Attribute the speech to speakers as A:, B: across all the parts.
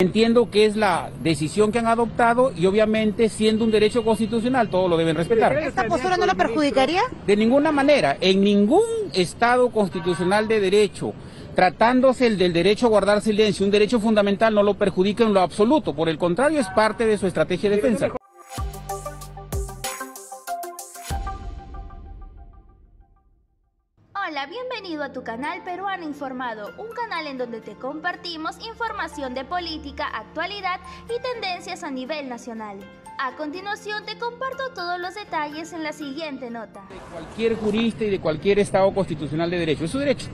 A: Entiendo que es la decisión que han adoptado y obviamente siendo un derecho constitucional todo lo deben respetar.
B: ¿Esta postura no lo perjudicaría?
A: De ninguna manera, en ningún Estado constitucional de derecho, tratándose el del derecho a guardar silencio, un derecho fundamental no lo perjudica en lo absoluto, por el contrario es parte de su estrategia de defensa.
C: Hola, bienvenido a tu canal Peruano Informado, un canal en donde te compartimos información de política, actualidad y tendencias a nivel nacional. A continuación te comparto todos los detalles en la siguiente nota.
A: De cualquier jurista y de cualquier Estado constitucional de derecho, es su derecho.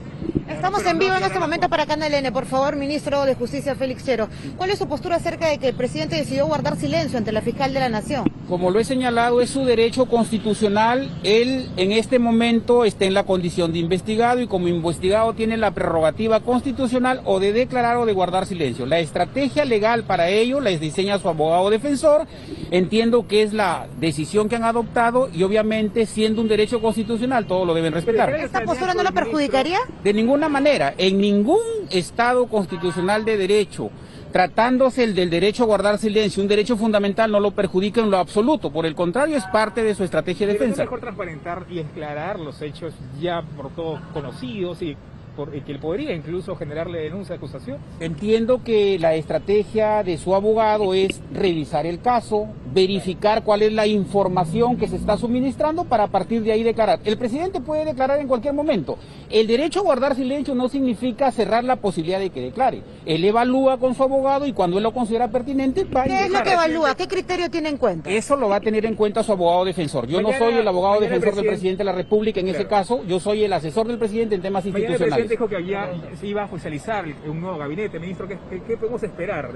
B: Estamos en vivo en este momento para Canal N. Por favor, ministro de Justicia Félix Chero, ¿cuál es su postura acerca de que el presidente decidió guardar silencio ante la fiscal de la Nación?
A: Como lo he señalado, es su derecho constitucional. Él en este momento está en la condición de investigado y como investigado tiene la prerrogativa constitucional o de declarar o de guardar silencio. La estrategia legal para ello la diseña su abogado defensor. Entiendo que es la decisión que han adoptado y obviamente siendo un derecho constitucional todo lo deben respetar.
B: ¿Esta postura no lo perjudicaría?
A: De ninguna manera, en ningún Estado constitucional de derecho, tratándose el del derecho a guardar silencio, un derecho fundamental no lo perjudica en lo absoluto, por el contrario es parte de su estrategia de defensa.
D: Es mejor transparentar y aclarar los hechos ya por todos conocidos y por, y que él podría incluso generarle denuncia de acusación.
A: Entiendo que la estrategia de su abogado es revisar el caso, verificar cuál es la información que se está suministrando para a partir de ahí declarar. El presidente puede declarar en cualquier momento. El derecho a guardar silencio no significa cerrar la posibilidad de que declare. Él evalúa con su abogado y cuando él lo considera pertinente va a
B: ¿Qué es lo que evalúa? ¿Qué criterio tiene en cuenta?
A: Eso lo va a tener en cuenta su abogado defensor. Yo no soy el abogado
D: el
A: defensor del
D: presidente-
A: de la República en ese caso, yo soy el asesor del presidente en temas
D: Mañana
A: institucionales.
D: Presidente dijo que se iba a oficializar un nuevo gabinete. Ministro, ¿qué, qué- qué podemos esperar?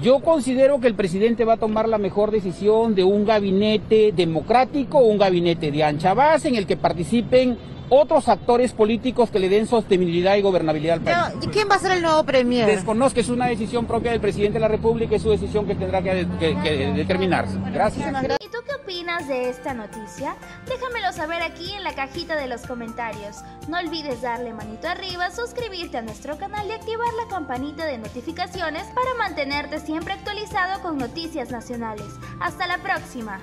A: Yo considero que el presidente va a tomar la mejor decisión de un gabinete democrático, un gabinete de ancha base en el que participen otros actores políticos que le den sostenibilidad y gobernabilidad al país.
B: ¿y ¿Quién va a ser el nuevo premier?
A: Desconozco, es una decisión propia del presidente de la República, es su decisión que tendrá que, que- que determinarse.
B: Gracias.
C: ¿Y tú qué opinas de esta noticia? Déjamelo saber aquí en la cajita de los comentarios. No olvides darle manito arriba, suscribirte a nuestro canal y activar la campanita de notificaciones para mantenerte siempre actualizado con noticias nacionales. Hasta la próxima.